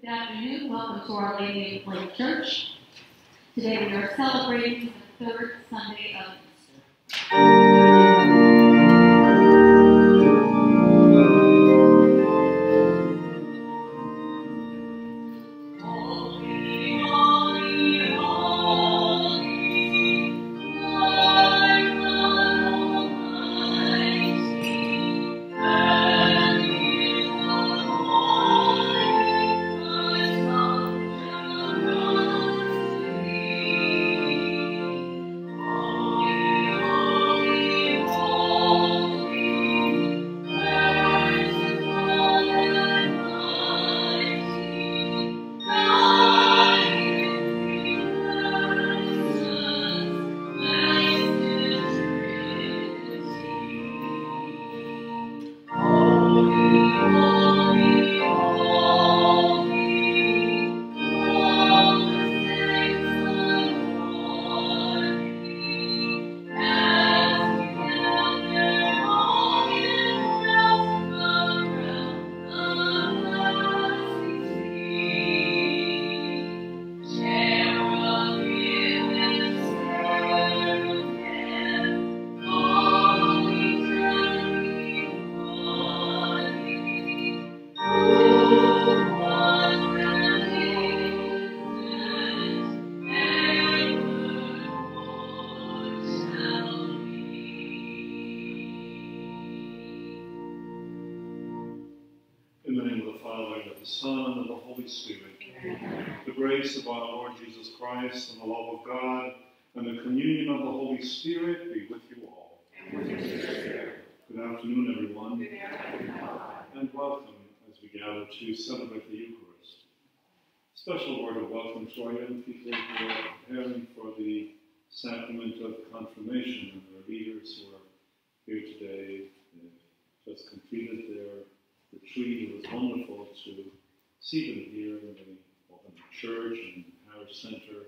Good afternoon. Welcome to Our Lady of Lake Church. Today we are celebrating the third Sunday of Easter. See them here in the Open Church and Parish Center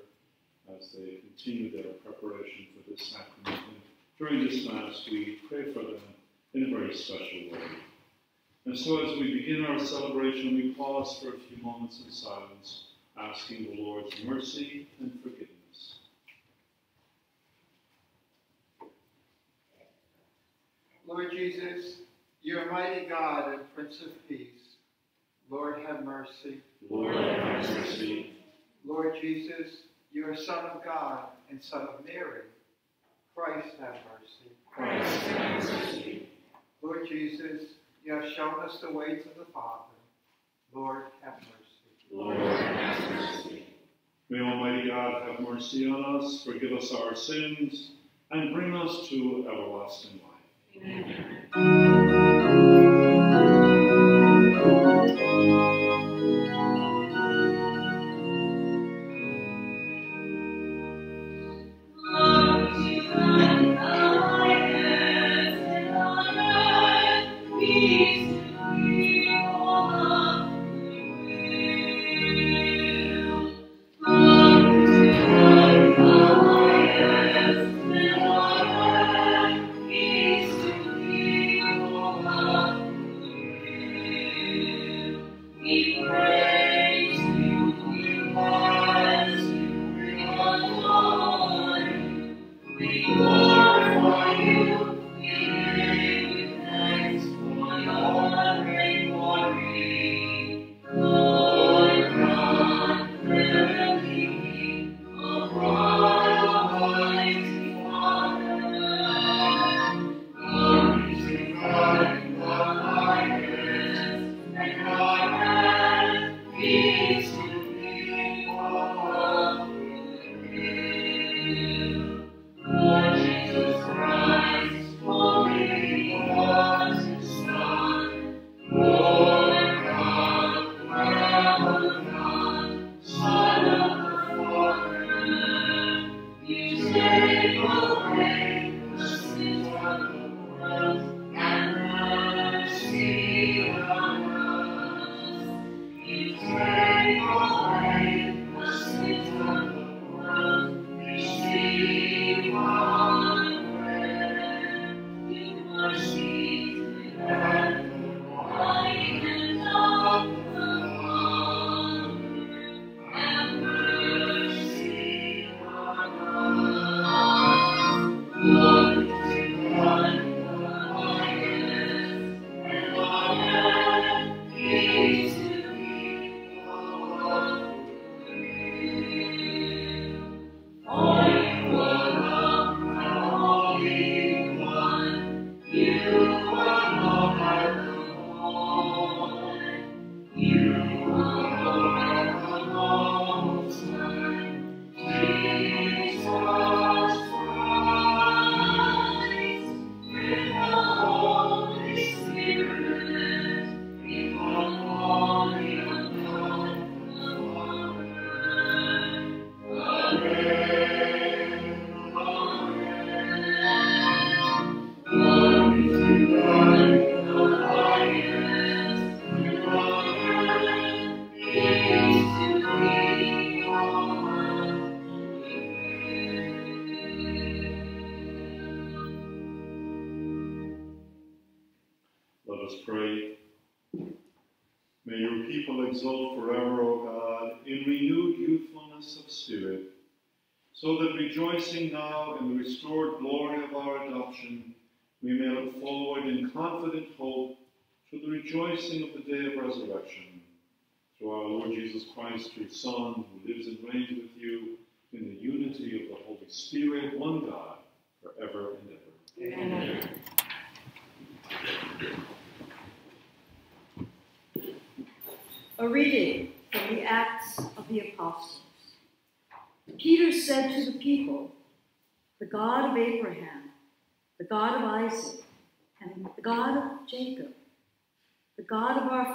as they continue their preparation for this sacrament. And during this Mass, we pray for them in a very special way. And so, as we begin our celebration, we pause for a few moments in silence, asking the Lord's mercy and forgiveness. Lord Jesus, you are mighty God and Prince of Peace. Lord, have mercy. Lord, have mercy. Lord Jesus, you are Son of God and Son of Mary. Christ, have mercy. Christ, have mercy. Lord Jesus, you have shown us the way to the Father. Lord, have mercy. Lord, have mercy. May Almighty God have mercy on us, forgive us our sins, and bring us to everlasting life. Peace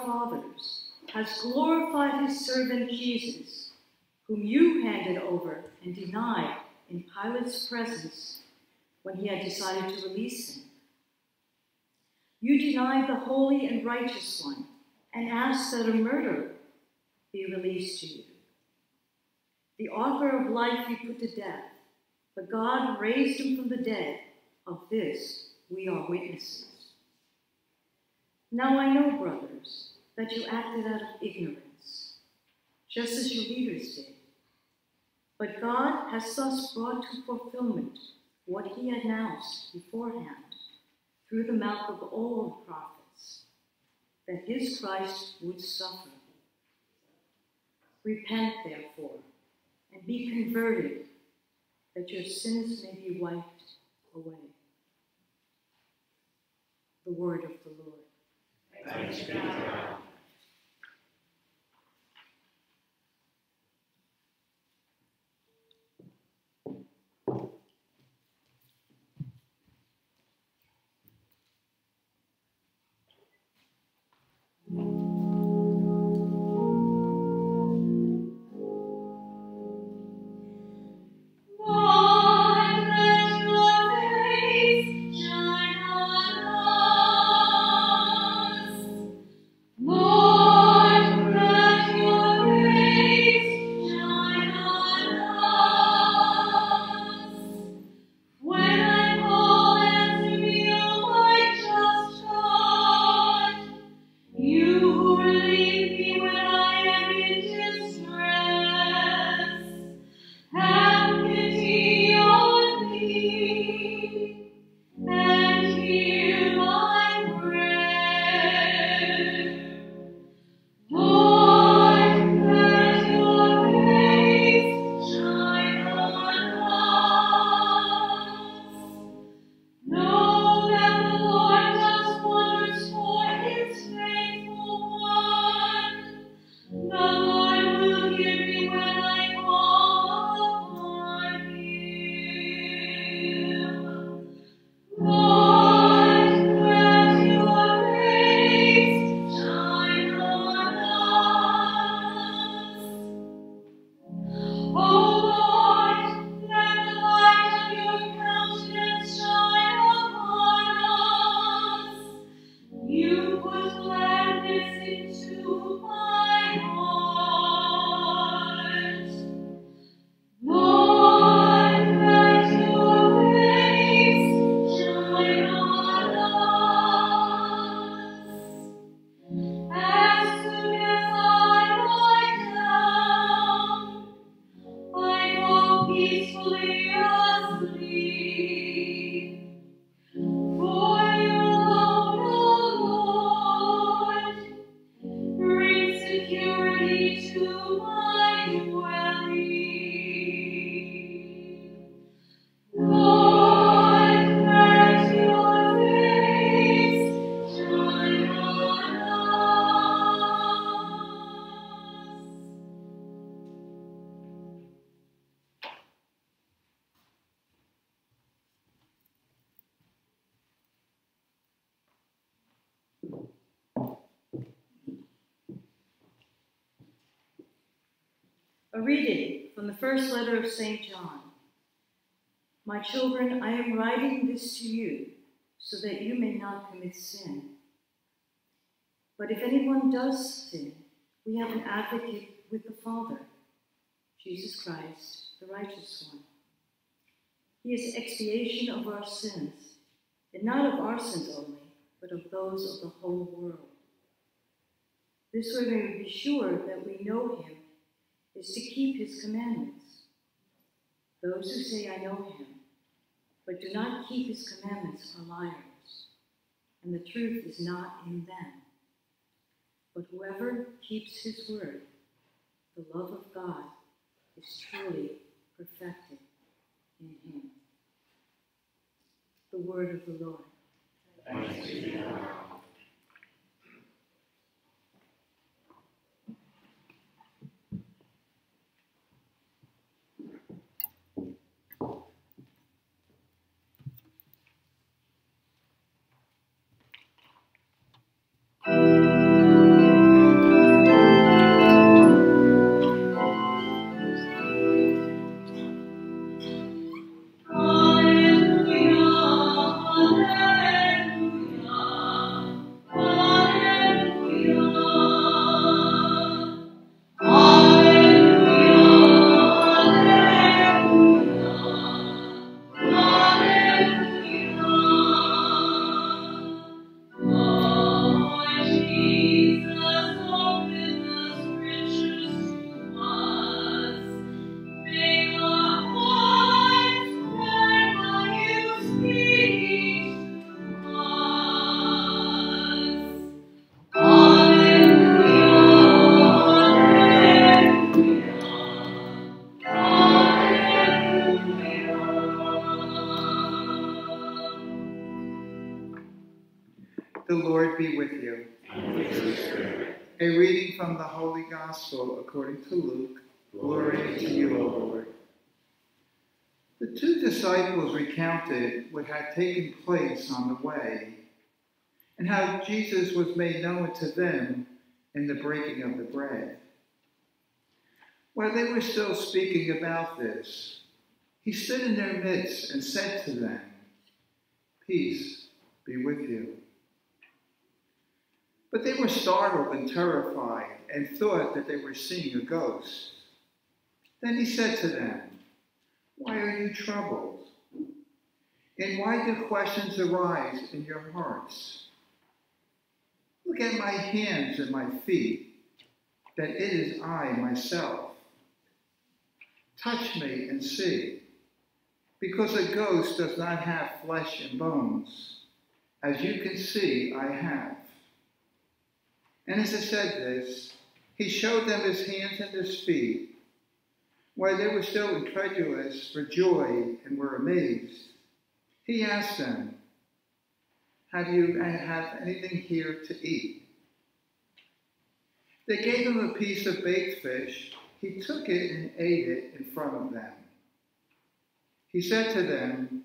fathers, has glorified his servant Jesus, whom you handed over and denied in Pilate's presence when he had decided to release him. You denied the holy and righteous one and asked that a murderer be released to you. The author of life you put to death, but God raised him from the dead. Of this we are witnesses. Now I know, brothers, that you acted out of ignorance, just as your leaders did. But God has thus brought to fulfillment what he announced beforehand through the mouth of all the prophets, that his Christ would suffer. Repent, therefore, and be converted, that your sins may be wiped away. The word of the Lord. Thanks be to God. First letter of St. John. My children, I am writing this to you so that you may not commit sin. But if anyone does sin, we have an advocate with the Father, Jesus Christ, the righteous one. He is expiation of our sins, and not of our sins only, but of those of the whole world. This way we may be sure that we know him is to keep his commandments. Those who say, I know him, but do not keep his commandments are liars, and the truth is not in them. But whoever keeps his word, the love of God is truly perfected in him. The word of the Lord. From the Holy Gospel according to Luke. Glory to you, O Lord. The two disciples recounted what had taken place on the way and how Jesus was made known to them in the breaking of the bread. While they were still speaking about this, he stood in their midst and said to them, Peace be with you. But they were startled and terrified and thought that they were seeing a ghost. Then he said to them, Why are you troubled? And why do questions arise in your hearts? Look at my hands and my feet, that it is I myself. Touch me and see, because a ghost does not have flesh and bones, as you can see I have. And as I said this, he showed them his hands and his feet. While they were still incredulous for joy and were amazed, he asked them, Have you uh, have anything here to eat? They gave him a piece of baked fish. He took it and ate it in front of them. He said to them,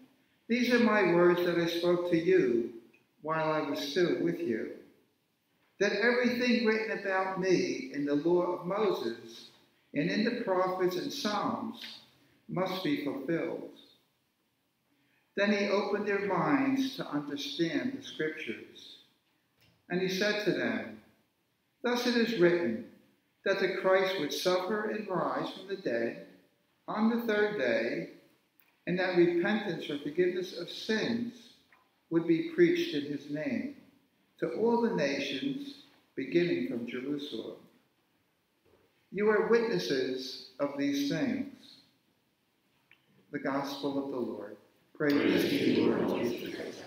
These are my words that I spoke to you while I was still with you that everything written about me in the law of Moses and in the prophets and Psalms must be fulfilled. Then he opened their minds to understand the scriptures. And he said to them, Thus it is written that the Christ would suffer and rise from the dead on the third day, and that repentance for forgiveness of sins would be preached in his name to all the nations, beginning from Jerusalem. You are witnesses of these things. The Gospel of the Lord. Praise, Praise you, Lord Jesus.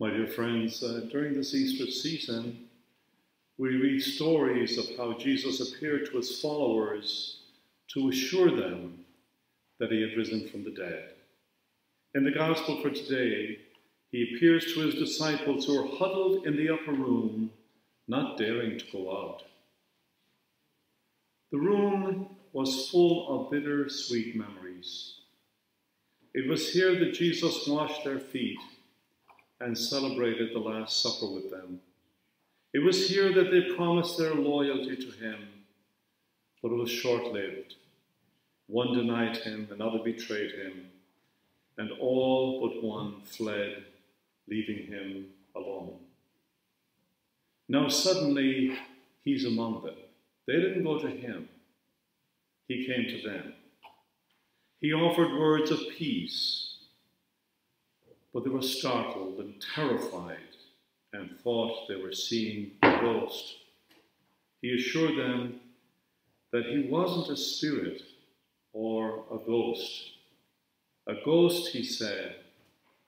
My dear friends, uh, during this Easter season, we read stories of how Jesus appeared to his followers to assure them that he had risen from the dead. In the Gospel for today, he appears to his disciples who are huddled in the upper room, not daring to go out. The room was full of bitter sweet memories. It was here that Jesus washed their feet and celebrated the Last Supper with them. It was here that they promised their loyalty to him, but it was short lived. One denied him, another betrayed him, and all but one fled, leaving him alone. Now suddenly he's among them. They didn't go to him, he came to them. He offered words of peace, but they were startled and terrified and thought they were seeing a ghost. He assured them that he wasn't a spirit or a ghost. A ghost, he said,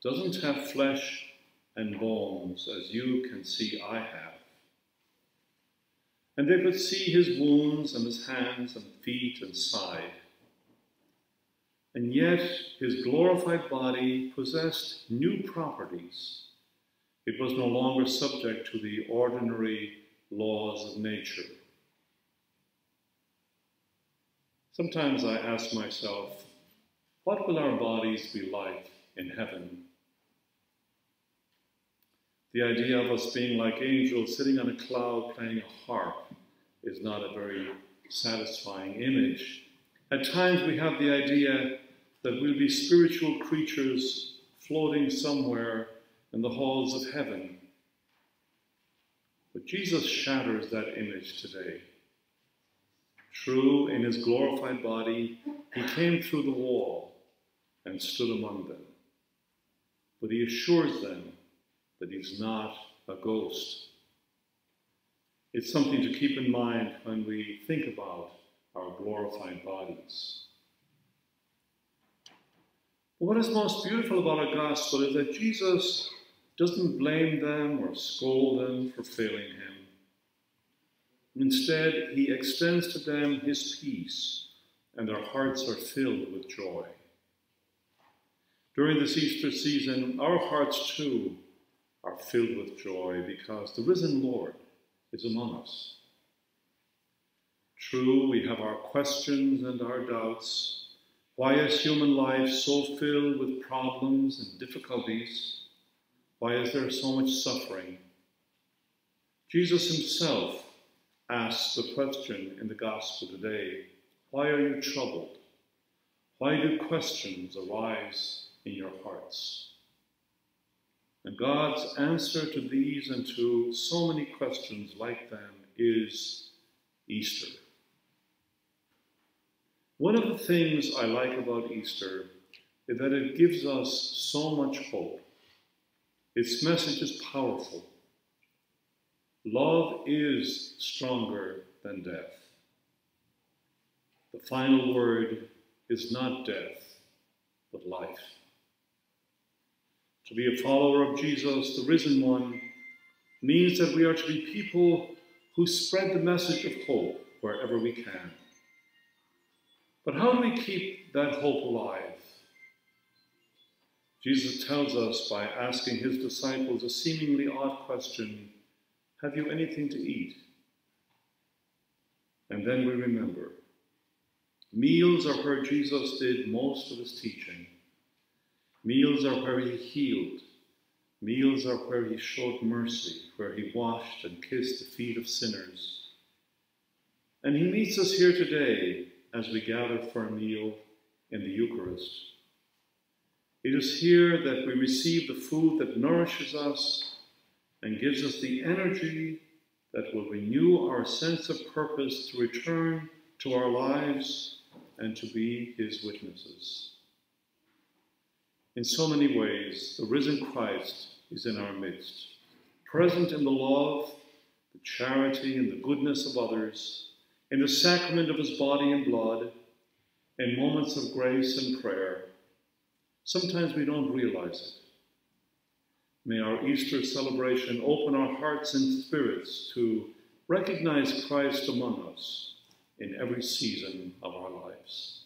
doesn't have flesh and bones as you can see I have. And they could see his wounds and his hands and feet and side. And yet his glorified body possessed new properties. It was no longer subject to the ordinary laws of nature. Sometimes I ask myself, what will our bodies be like in heaven? The idea of us being like angels sitting on a cloud playing a harp is not a very satisfying image. At times we have the idea that we'll be spiritual creatures floating somewhere in the halls of heaven. But Jesus shatters that image today. True, in his glorified body, he came through the wall and stood among them. But he assures them that he's not a ghost. It's something to keep in mind when we think about our glorified bodies. What is most beautiful about our gospel is that Jesus doesn't blame them or scold them for failing him. Instead, he extends to them his peace, and their hearts are filled with joy. During this Easter season, our hearts too are filled with joy because the risen Lord is among us. True, we have our questions and our doubts. Why is human life so filled with problems and difficulties? Why is there so much suffering? Jesus himself asks the question in the Gospel today Why are you troubled? Why do questions arise in your hearts? And God's answer to these and to so many questions like them is Easter. One of the things I like about Easter is that it gives us so much hope. Its message is powerful. Love is stronger than death. The final word is not death, but life. To be a follower of Jesus, the risen one, means that we are to be people who spread the message of hope wherever we can. But how do we keep that hope alive? Jesus tells us by asking his disciples a seemingly odd question Have you anything to eat? And then we remember meals are where Jesus did most of his teaching. Meals are where he healed. Meals are where he showed mercy, where he washed and kissed the feet of sinners. And he meets us here today as we gather for a meal in the Eucharist. It is here that we receive the food that nourishes us and gives us the energy that will renew our sense of purpose to return to our lives and to be his witnesses. In so many ways, the risen Christ is in our midst, present in the love, the charity, and the goodness of others, in the sacrament of his body and blood, in moments of grace and prayer. Sometimes we don't realize it. May our Easter celebration open our hearts and spirits to recognize Christ among us in every season of our lives.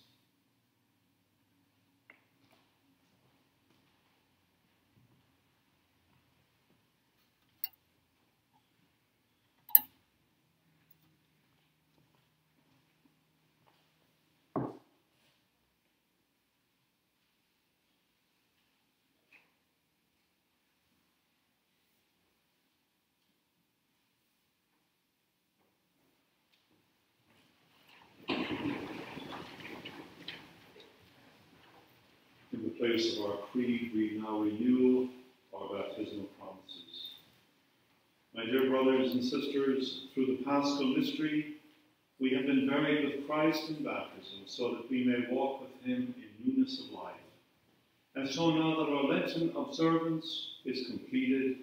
In the place of our creed, we now renew our baptismal promises. My dear brothers and sisters, through the Paschal mystery, we have been buried with Christ in baptism so that we may walk with him in newness of life. And so now that our Lenten observance is completed,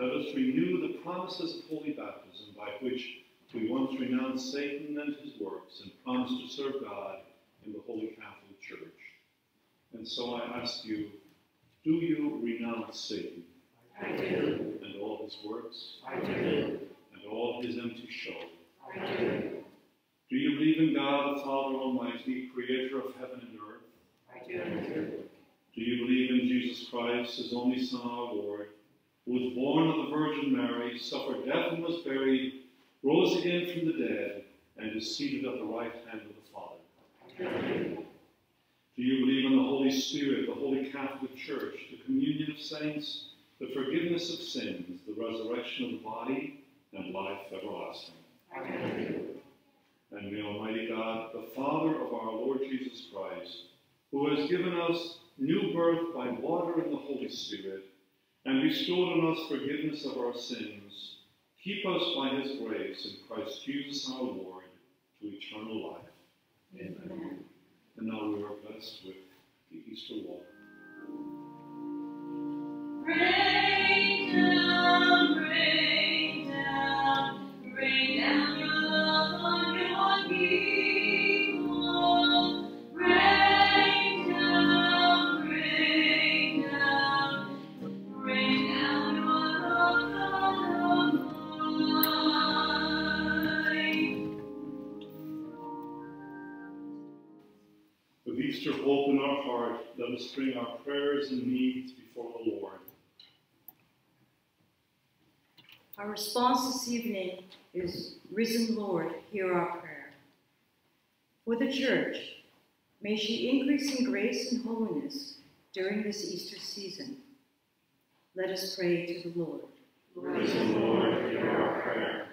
let us renew the promises of holy baptism by which we once renounced Satan and his works and promised to serve God in the Holy Catholic. And so I ask you, do you renounce Satan I do. and all his works I do. and all his empty show? I do. Do you believe in God, the Father Almighty, creator of heaven and earth? I do. Do you believe in Jesus Christ, his only Son, our Lord, who was born of the Virgin Mary, suffered death and was buried, rose again from the dead, and is seated at the right hand of the Father? Do you believe in the Holy Spirit, the Holy Catholic Church, the communion of saints, the forgiveness of sins, the resurrection of the body, and life everlasting? Amen. And may Almighty God, the Father of our Lord Jesus Christ, who has given us new birth by water and the Holy Spirit, and bestowed on us forgiveness of our sins, keep us by his grace in Christ Jesus our Lord to eternal life. Amen. And now we are blessed with the Easter walk. Rain let us bring our prayers and needs before the Lord. Our response this evening is Risen Lord, hear our prayer. For the Church, may she increase in grace and holiness during this Easter season. Let us pray to the Lord. Risen Lord, hear our prayer.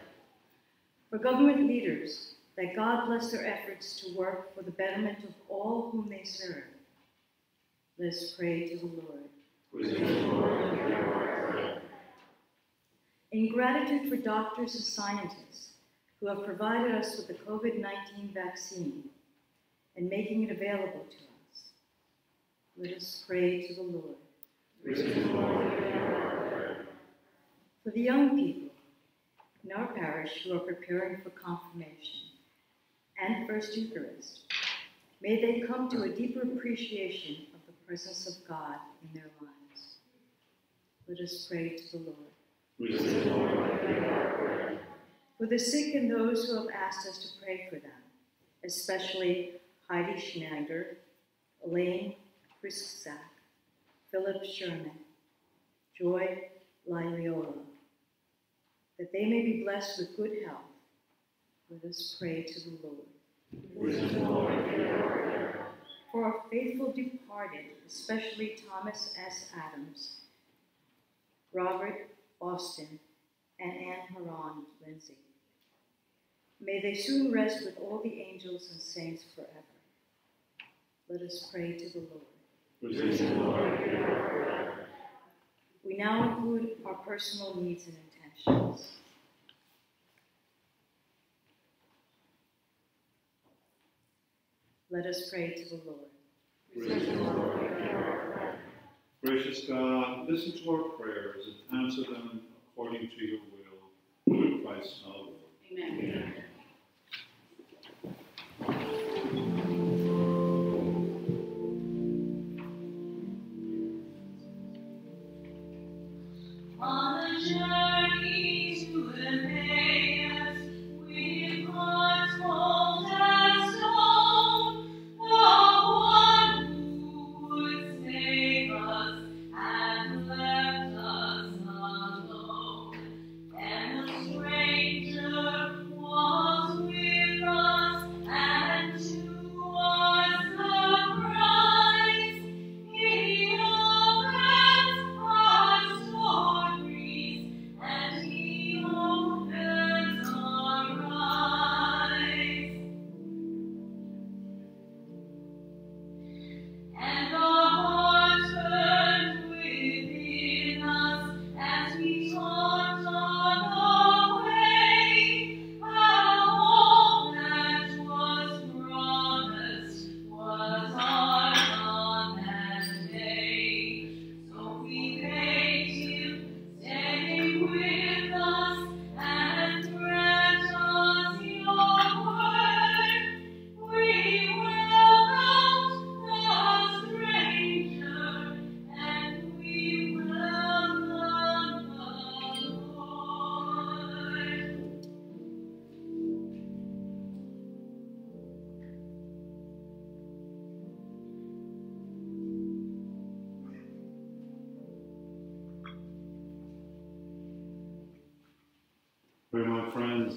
For government leaders, that God bless their efforts to work for the betterment of all whom they serve. Let us pray to the Lord. Risen Lord, hear our prayer. In gratitude for doctors and scientists who have provided us with the COVID 19 vaccine and making it available to us, let us pray to the Lord. Risen Lord, hear our prayer. For the young people in our parish who are preparing for confirmation and First Eucharist, may they come to a deeper appreciation presence of God in their lives. Let us pray to the Lord. Risen Lord, hear our prayer. For the sick and those who have asked us to pray for them, especially Heidi Schneider, Elaine Frisksack, Philip Sherman, Joy Liliola, that they may be blessed with good health, let us pray to the Lord. Risen Lord, hear our prayer. For our faithful departed, especially Thomas S. Adams, Robert Austin, and Anne Haran Lindsay. May they soon rest with all the angels and saints forever. Let us pray to the Lord. Risen Lord, hear our prayer. We now include our personal needs and intentions. Let us pray to the Lord. Risen Lord, hear our prayer. Gracious God, listen to our prayers and answer them according to your will. Through Christ our Lord. Amen. On a journey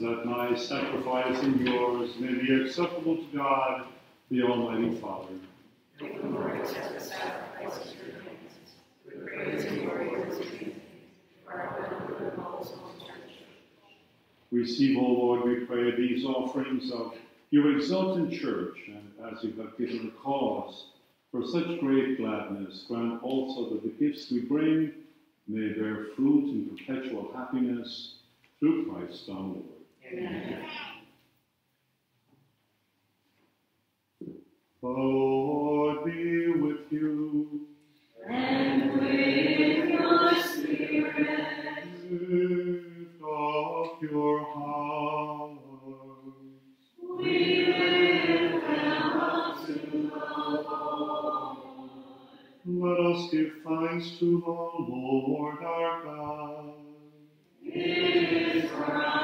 that my sacrifice and yours may be acceptable to God, the Almighty Father. Receive, O Lord, we pray, these offerings of your exultant church, and as you have given cause for such great gladness, grant also that the gifts we bring may bear fruit in perpetual happiness through Christ our Lord. Amen. The Lord be with you. And with your spirit, Lift up your hearts. we lift them up to the Lord. Let us give thanks to the Lord our God. It is right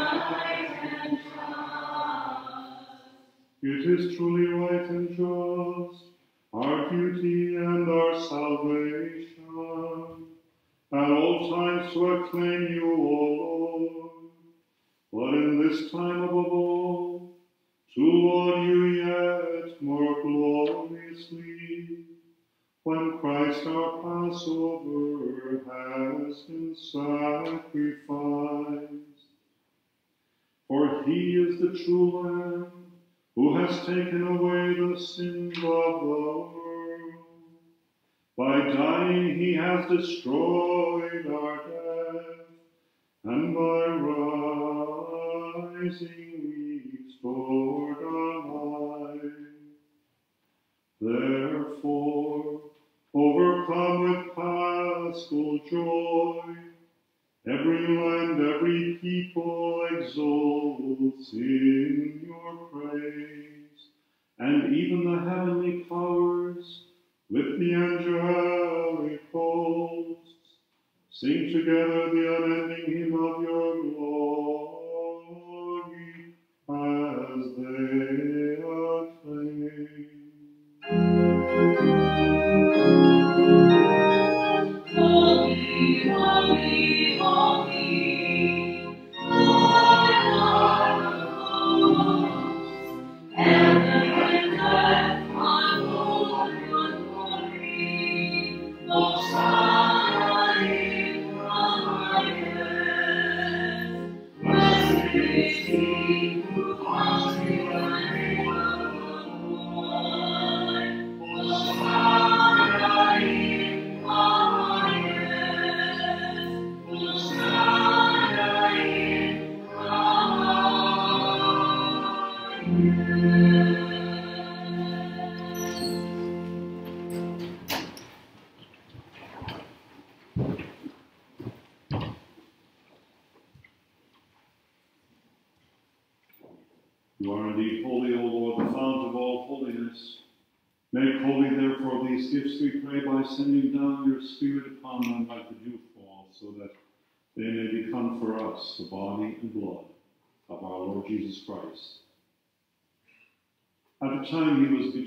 It is truly right and just, our duty and our salvation, at all times to acclaim you, O Lord, but in this time above all, to laud you yet more gloriously, when Christ our Passover has been sacrificed. For he is the true Lamb has taken away the sins of the world. By dying, he has destroyed our death, and by rising, restored our life. Therefore, overcome with paschal joy, Every land, every people exults in the heavenly powers. With the angelic hosts. Sing together the unending hymn of Blessed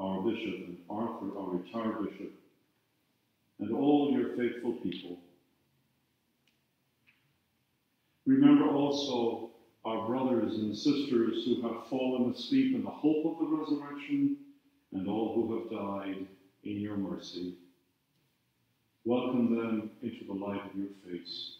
our Bishop, and Arthur, our retired Bishop, and all your faithful people. Remember also our brothers and sisters who have fallen asleep in the hope of the resurrection, and all who have died in your mercy. Welcome them into the light of your face.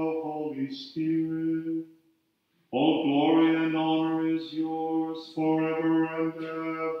Spirit, all glory and honor is yours forever and ever.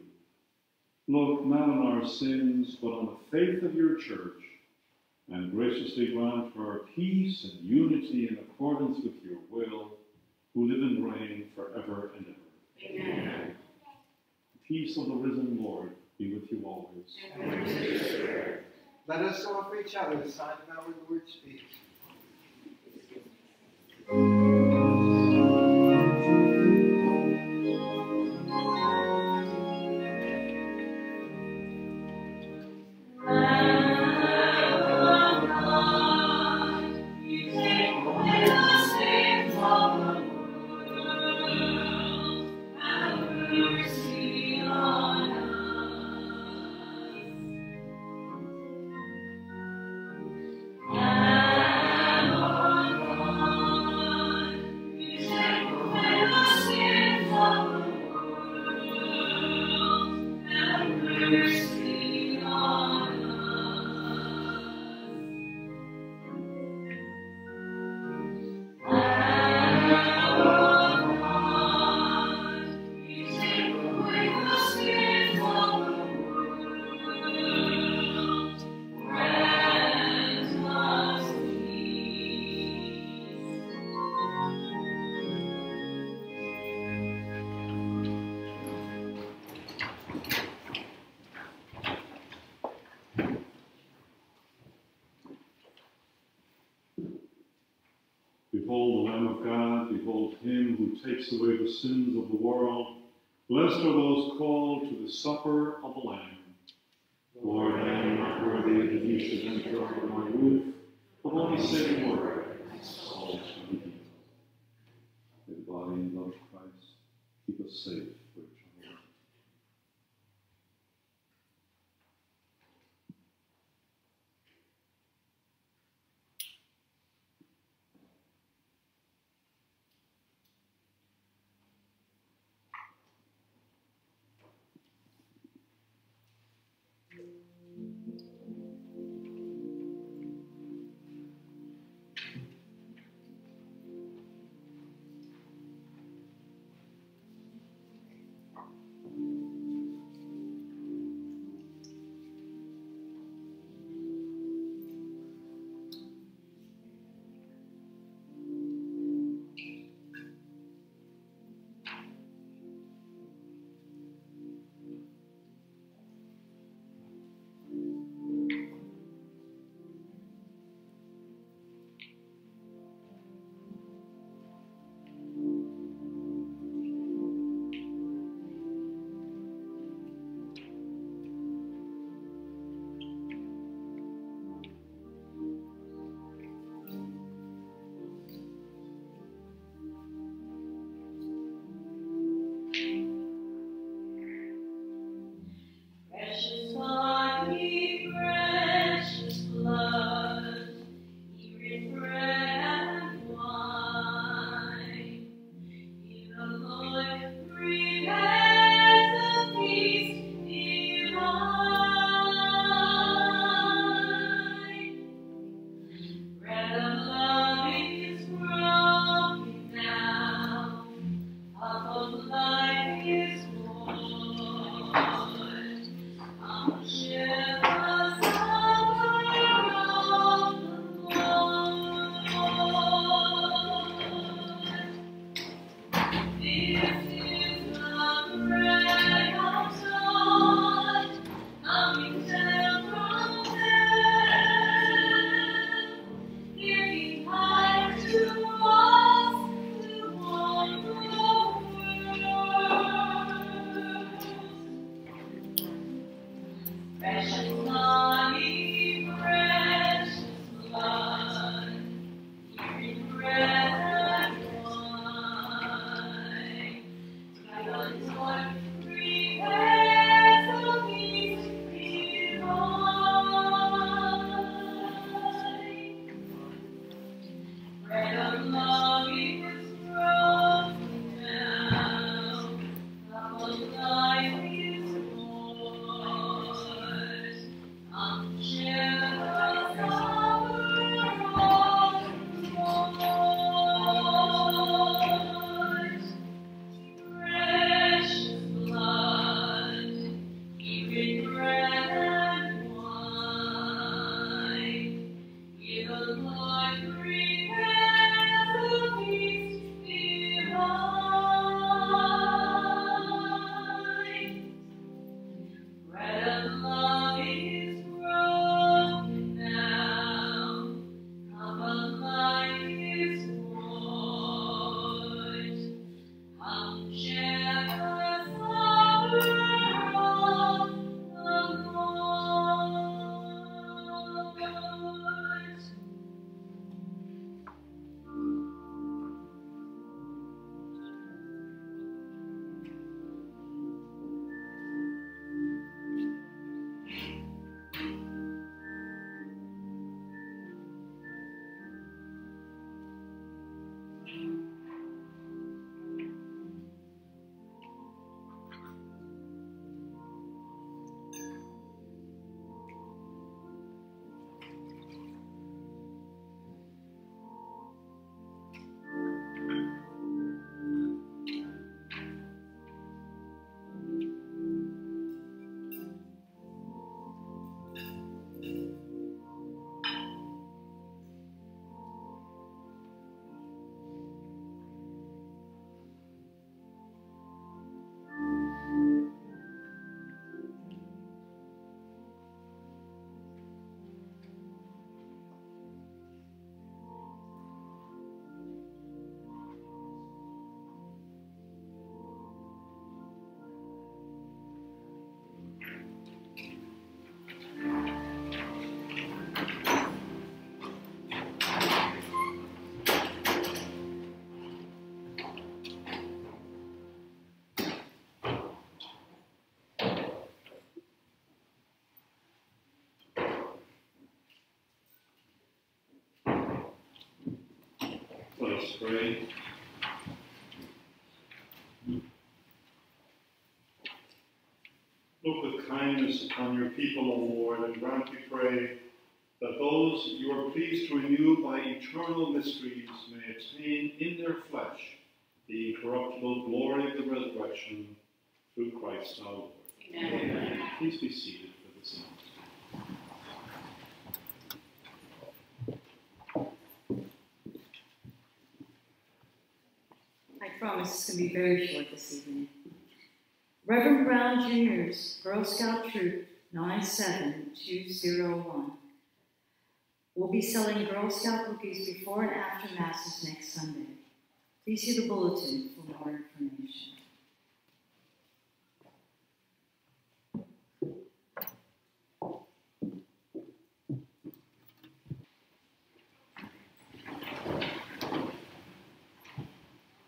Look not on our sins, but on the faith of your church, and graciously grant her peace and unity in accordance with your will, who live and reign forever and ever. Amen. The peace of the risen Lord be with you always. And with your spirit. Let us offer each other the sign of our Lord's peace. Behold the Lamb of God, behold him who takes away the sins of the world. Blessed are those called to the supper of the Lamb. Lord, I am not worthy that you should enter under my roof, but only say the word, and all shall be healed. The body and blood of Christ keep us safe. Us pray. Look with kindness upon your people, O Lord, and grant, we pray, that those you are pleased to renew by eternal mysteries may attain in their flesh the incorruptible glory of the resurrection through Christ our Lord. Amen. Please be seated for this moment. Going to be very short this evening. Reverend Brown Jr.'s Girl Scout Troop 97201 will be selling Girl Scout cookies before and after Masses next Sunday. Please see the bulletin for more information.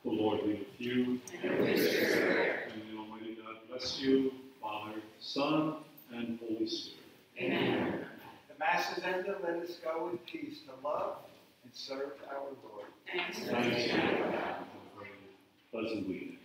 The Lord be with you. And with spirit. And the Almighty God bless you, Father, Son, and Holy Spirit. Amen. The Mass is ended. Let us go in peace to love and serve our Lord. Thanks be Thanks to be to God. God. Have a very Pleasant weekend.